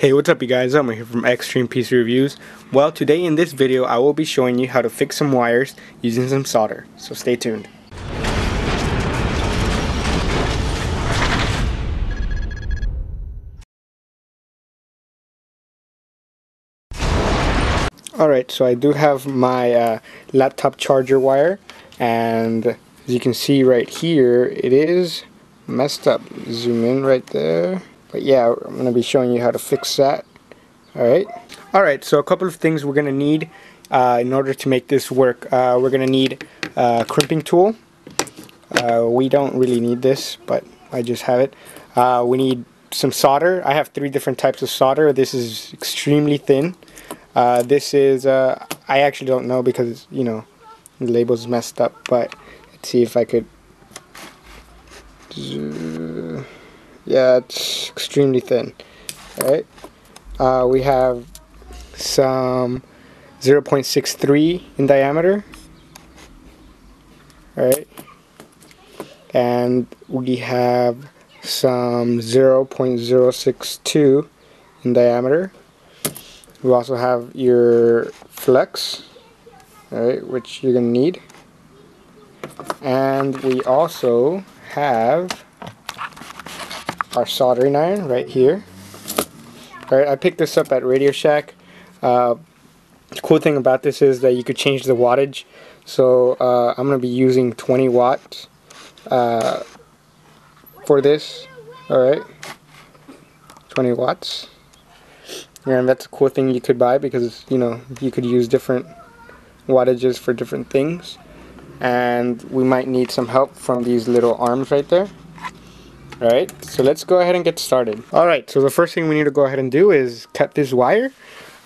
Hey what's up you guys, I'm here from Xstream PC Reviews. Well today in this video I will be showing you how to fix some wires using some solder, so stay tuned. Alright, so I do have my uh, laptop charger wire and as you can see right here it is messed up. Zoom in right there. But yeah, I'm to be showing you how to fix that. Alright. Alright, so a couple of things we're to need uh, in order to make this work. Uh, we're to need a crimping tool. Uh, we don't really need this, but I just have it. Uh, we need some solder. I have three different types of solder. This is extremely thin. Uh, this is, uh, I actually don't know because, you know, the label's messed up, but let's see if I could yeah, it's extremely thin. Alright. Uh, we have some 0.63 in diameter. Alright. And we have some 0.062 in diameter. We also have your flux, alright, which you're going to need. And we also have our soldering iron right here. Alright, I picked this up at Radio Shack. Uh, the cool thing about this is that you could change the wattage. So uh, I'm going to be using 20 watts uh, for this. Alright, 20 watts. And that's a cool thing you could buy because, you know, you could use different wattages for different things. And we might need some help from these little arms right there. Alright, so let's go ahead and get started. Alright, so the first thing we need to go ahead and do is cut this wire.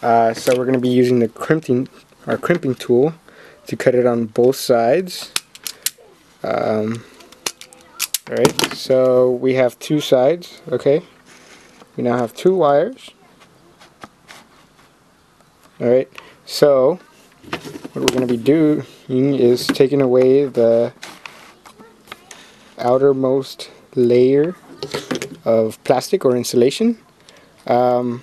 Uh, so we're going to be using the crimping, our crimping tool to cut it on both sides. Um, Alright, so we have two sides, okay? We now have two wires. Alright, so what we're going to be doing is taking away the outermost layer of plastic or insulation. Um,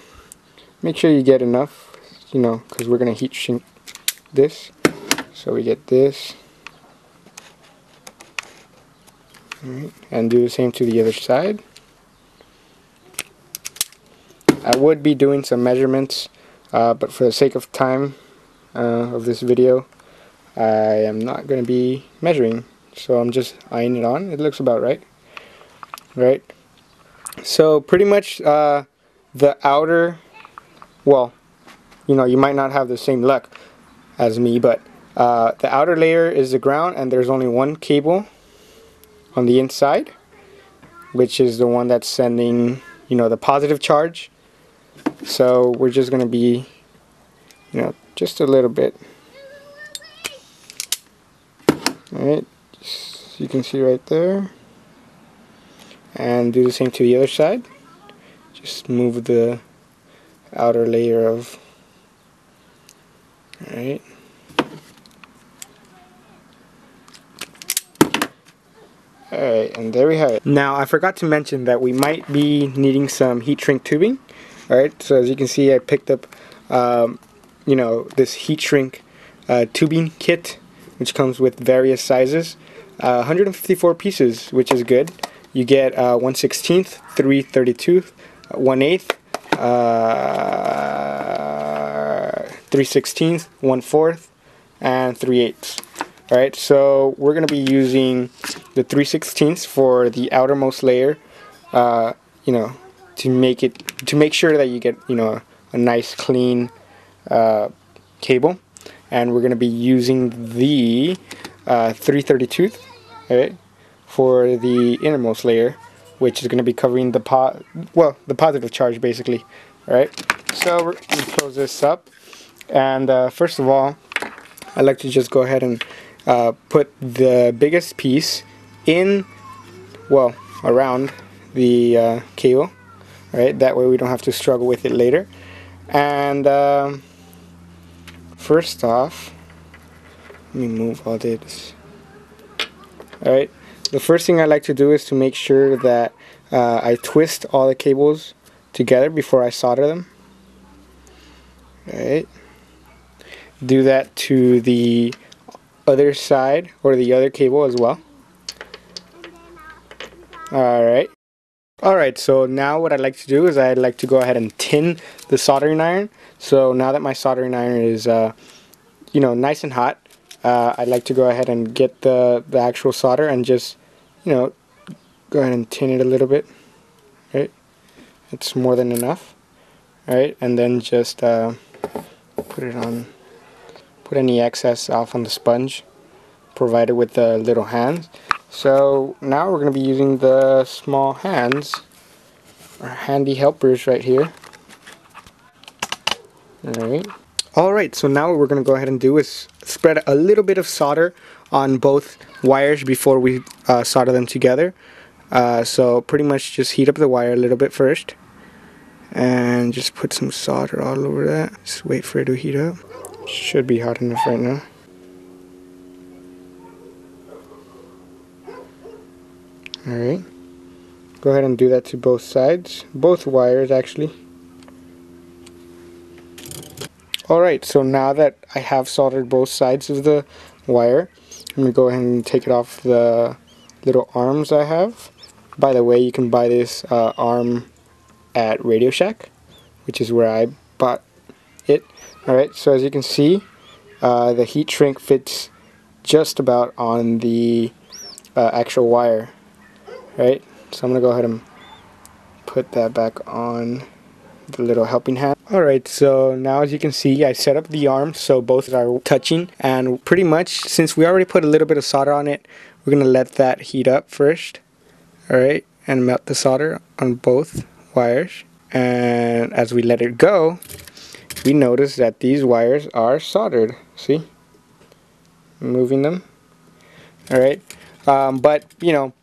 make sure you get enough, you know, because we're going to heat shrink this. So we get this. Right, and do the same to the other side. I would be doing some measurements, uh, but for the sake of time uh, of this video, I am not going to be measuring. So I'm just eyeing it on. It looks about right right? So pretty much uh, the outer, well, you know, you might not have the same luck as me, but uh, the outer layer is the ground and there's only one cable on the inside, which is the one that's sending, you know, the positive charge. So we're just going to be, you know, just a little bit. Alright, you can see right there and do the same to the other side just move the outer layer of right Alright, and there we have it. Now, I forgot to mention that we might be needing some heat shrink tubing. Alright, so as you can see, I picked up, um, you know, this heat shrink uh, tubing kit, which comes with various sizes. Uh, 154 pieces, which is good you get uh, 1 16th, 3 32th, 1 8th, uh, 3 16th, 1 4th, and 3 8ths. Alright, so we're going to be using the 3 16ths for the outermost layer, uh, you know, to make it, to make sure that you get, you know, a, a nice clean uh, cable. And we're going to be using the uh, 332th, alright, for the innermost layer which is going to be covering the po well the positive charge basically alright? So we're going to close this up and uh, first of all I like to just go ahead and uh, put the biggest piece in well around the uh, cable right that way we don't have to struggle with it later. And um, first off let me move all this alright the first thing I like to do is to make sure that uh, I twist all the cables together before I solder them. Alright. Do that to the other side or the other cable as well. Alright. Alright, so now what I'd like to do is I'd like to go ahead and tin the soldering iron. So now that my soldering iron is, uh, you know, nice and hot, uh, I'd like to go ahead and get the, the actual solder and just, you know, go ahead and tin it a little bit. Right? It's more than enough. Right? And then just uh, put it on, put any excess off on the sponge provided with the little hands. So now we're going to be using the small hands, our handy helpers right here. Alright. Alright, so now what we're going to go ahead and do is spread a little bit of solder on both wires before we uh, solder them together. Uh, so pretty much just heat up the wire a little bit first and just put some solder all over that. Just wait for it to heat up. Should be hot enough right now. Alright. Go ahead and do that to both sides. Both wires actually. Alright, so now that I have soldered both sides of the wire, I'm going to go ahead and take it off the little arms I have. By the way, you can buy this uh, arm at Radio Shack, which is where I bought it. Alright, so as you can see, uh, the heat shrink fits just about on the uh, actual wire right so I'm gonna go ahead and put that back on the little helping hand. Alright so now as you can see I set up the arms so both are touching. And pretty much since we already put a little bit of solder on it we're gonna let that heat up first. Alright and melt the solder on both wires. And as we let it go we notice that these wires are soldered. See? Moving them. Alright um, but you know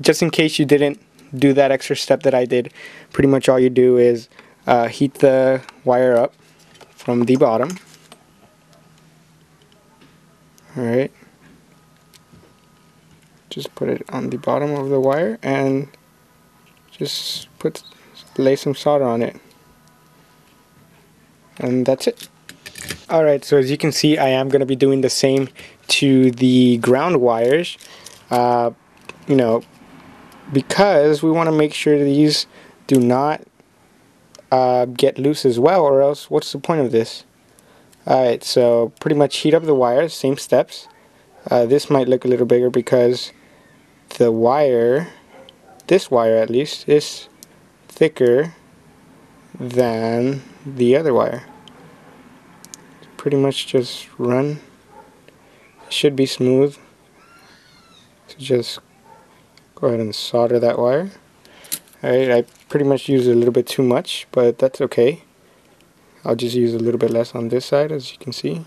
just in case you didn't do that extra step that I did, pretty much all you do is uh, heat the wire up from the bottom. Alright. Just put it on the bottom of the wire and just put lay some solder on it. And that's it. Alright, so as you can see, I am going to be doing the same to the ground wires. Uh, you know, because we want to make sure these do not uh, get loose as well or else what's the point of this? Alright so pretty much heat up the wires same steps. Uh, this might look a little bigger because the wire this wire at least is thicker than the other wire. Pretty much just run. It should be smooth. So just go ahead and solder that wire alright I pretty much used a little bit too much but that's okay. I'll just use a little bit less on this side as you can see.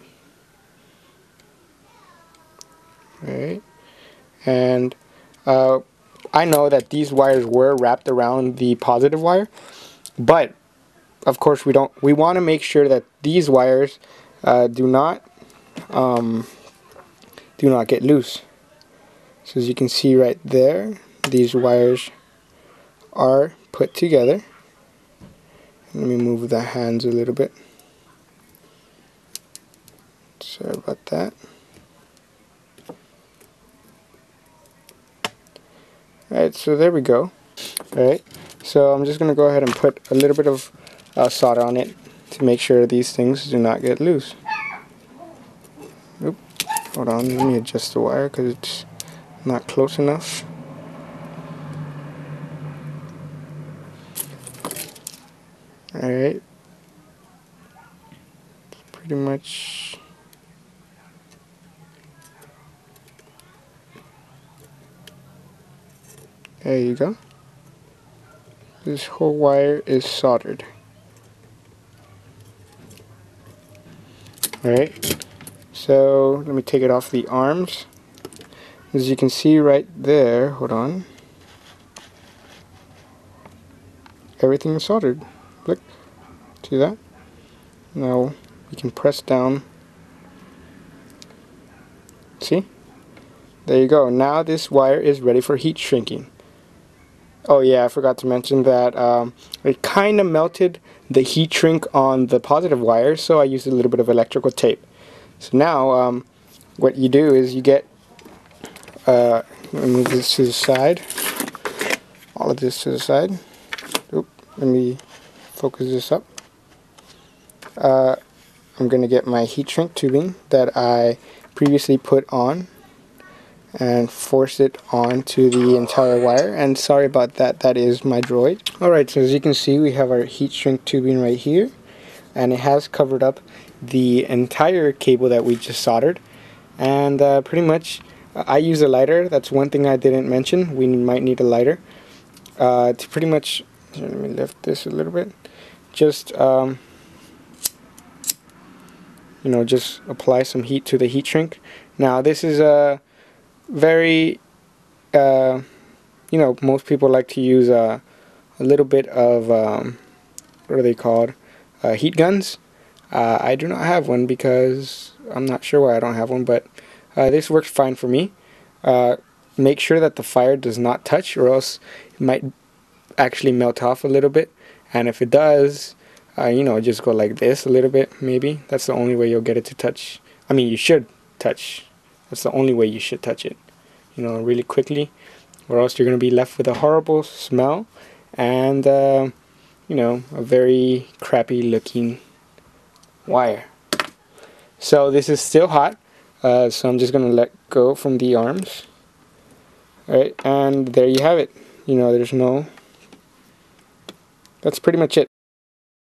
Alright. And uh, I know that these wires were wrapped around the positive wire but of course we don't we want to make sure that these wires uh, do not um, do not get loose. So as you can see right there, these wires are put together. Let me move the hands a little bit. Sorry about that. Alright, so there we go. Alright, so I'm just going to go ahead and put a little bit of uh, solder on it to make sure these things do not get loose. Oop, hold on, let me adjust the wire because it's not close enough. Alright. Pretty much There you go. This whole wire is soldered. Alright, so let me take it off the arms as you can see right there hold on everything is soldered see that now you can press down see there you go now this wire is ready for heat shrinking Oh yeah, I forgot to mention that um, it kind of melted the heat shrink on the positive wire, so I used a little bit of electrical tape. So now, um, what you do is you get, uh, move this to the side, all of this to the side. Oop, let me focus this up. Uh, I'm going to get my heat shrink tubing that I previously put on and force it onto the entire wire. And sorry about that that is my droid. Alright so as you can see we have our heat shrink tubing right here. And it has covered up the entire cable that we just soldered. And uh, pretty much I use a lighter. That's one thing I didn't mention. We might need a lighter. Uh, to pretty much let me lift this a little bit. Just um, you know just apply some heat to the heat shrink now this is a very, uh, you know, most people like to use a little bit of, um, what are they called, uh, heat guns. Uh, I do not have one because I'm not sure why I don't have one, but uh, this works fine for me. Uh, make sure that the fire does not touch or else it might actually melt off a little bit. And if it does, you know, just go like this a little bit, maybe. That's the only way you'll get it to touch. I mean, you should touch that's the only way you should touch it, you know, really quickly, or else you're going to be left with a horrible smell and, uh, you know, a very crappy looking wire. So this is still hot, uh, so I'm just going to let go from the arms. Alright, and there you have it. You know, there's no... That's pretty much it.